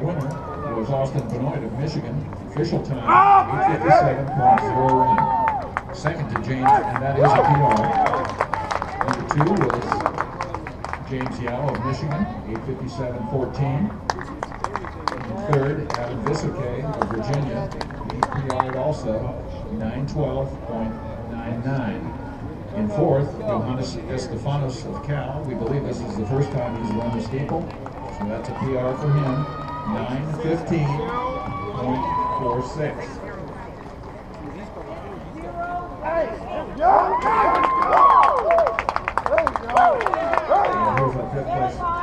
winner was Austin Benoit of Michigan. Official time, ah, 857.01. Second to James, and that is a PR. Number two was James Yao of Michigan, 857.14. And third, Adam Visokay of Virginia, he PR'd also, 912.99. In fourth, Johannes Estefanos of Cal. We believe this is the first time he's run the steeple, so that's a PR for him. 915.46. And here's our fifth place